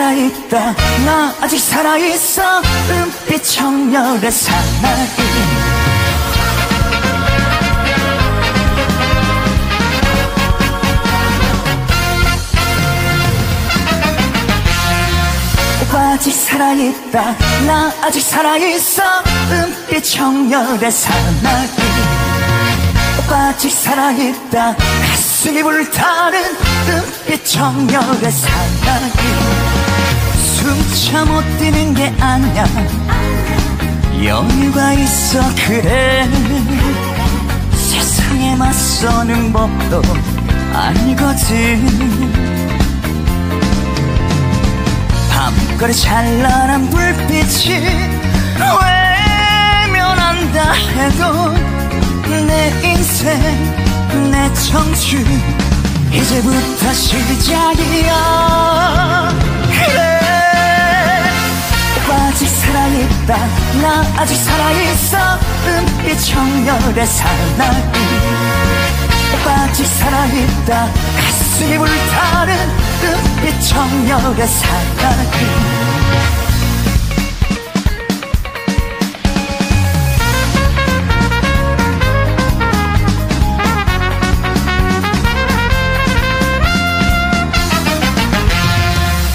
살아있다. 나 아직 살아있어. 은빛 청렬의 사나이. 아직 살아있다. 나 아직 살아있어. 은빛 청렬의 사나이. 오빠 아직 살아있다. 가슴이 불타는 은빛 청렬의 사나이 숨차 못 뛰는 게 아니야. 여유가 있어 그래. 세상에 맞서는 법도 알거든. 밤거리 찬란한 불빛이 외면한다 해도 내 인생 내 청춘 이제부터 시작이야. 그래 살아있다 나 아직 살아있어. 은빛 청렬의 사나이 아직 살아있다. 가슴이 불타는 은빛 청렬의 사나이.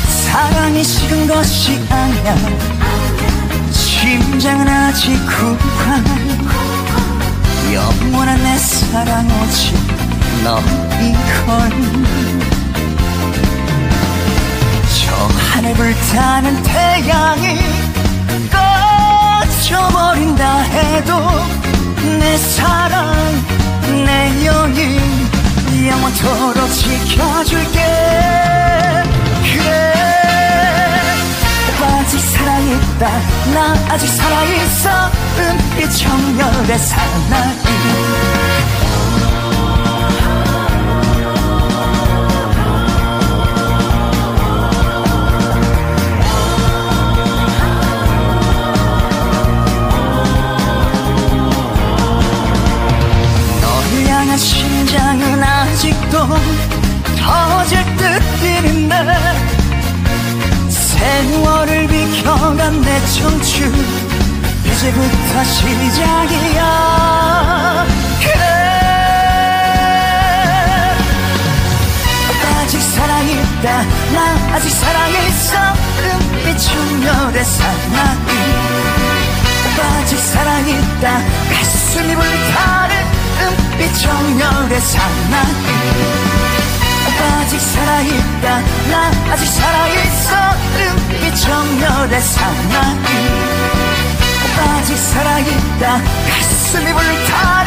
사랑이 식은 것이 아니야 심장은 아직 쿵쾅 영원한 내 사랑 오직 너이건 저 하늘 불타는 태양이 꺼져버린다 해도 살아있다 나 아직 살아있어. 은빛 청렬의 사나이. 너를 향한 심장은 아직도 터질 듯 내 청춘 이제부터 시작이야. 그래. 아직 살아있다. 나 아직 살아있어. 은빛 청렬의 사나이. 아직 살아있다. 가슴이 불타는 은빛 청렬의 사나이. 아직 살아있다. 나 아직 살아있어. 은빛 청렬의 사나이 아직 살아있다. 가슴이 불타